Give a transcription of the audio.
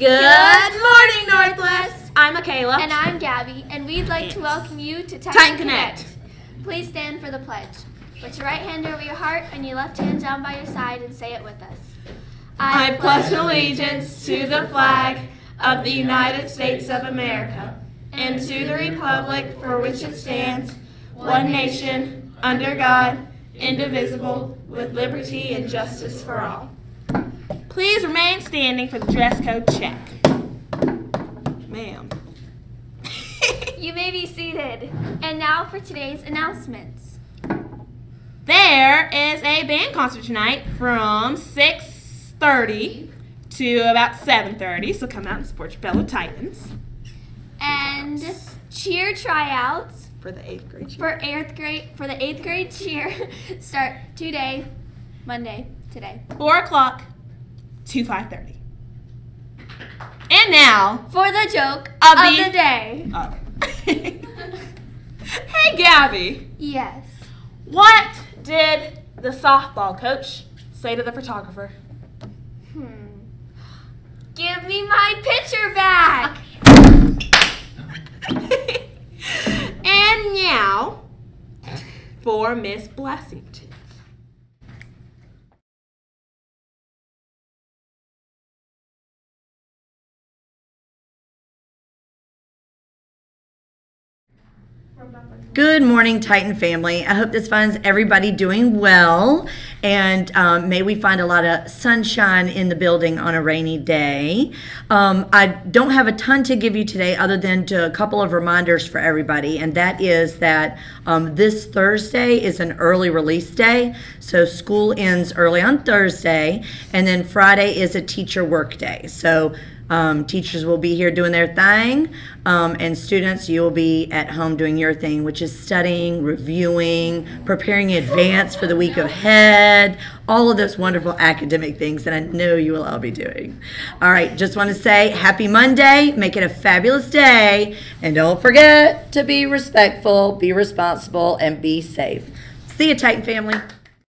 Good morning, Northwest. I'm Michaela. And I'm Gabby, and we'd like to welcome you to Titan, Titan Connect. Please stand for the pledge. Put your right hand over your heart and your left hand down by your side and say it with us. I pledge allegiance to the flag of the United States of America and to the republic for which it stands, one nation, under God, indivisible, with liberty and justice for all. Please remain standing for the dress code check. Ma'am. You may be seated. And now for today's announcements. There is a band concert tonight from 6.30 to about 7.30, so come out and support your fellow Titans And cheer tryouts for the 8th grade. cheer. for eighth grade for the eighth grade cheer start today, Monday, today. 4 o'clock to 5.30. And now, For the joke Of of the- the day. oh. hey Gabby, Yes. what did the softball coach say to the photographer? Hmm. Give me my picture back. and now for Miss Blessington. Good morning, Titan family. I hope this finds everybody doing well, and um, may we find a lot of sunshine in the building on a rainy day. Um, I don't have a ton to give you today, other than to a couple of reminders for everybody, and that is that um, this Thursday is an early release day, so school ends early on Thursday, and then Friday is a teacher work day. So um, teachers will be here doing their thing, um, and students, you will be at home doing your thing, which is studying, reviewing, preparing in advance for the week ahead, all of those wonderful academic things that I know you will all be doing. All right, just want to say happy Monday, make it a fabulous day, and don't forget to be respectful, be responsible, and be safe. See you, Titan family.